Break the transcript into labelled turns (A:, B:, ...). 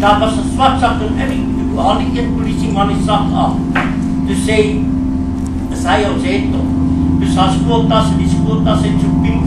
A: Daar was een zwart zak en ik al die een politieman die zak af. Dus zij, zij al ons het toch, Dus haar schooltas en die schooltas het zo'n.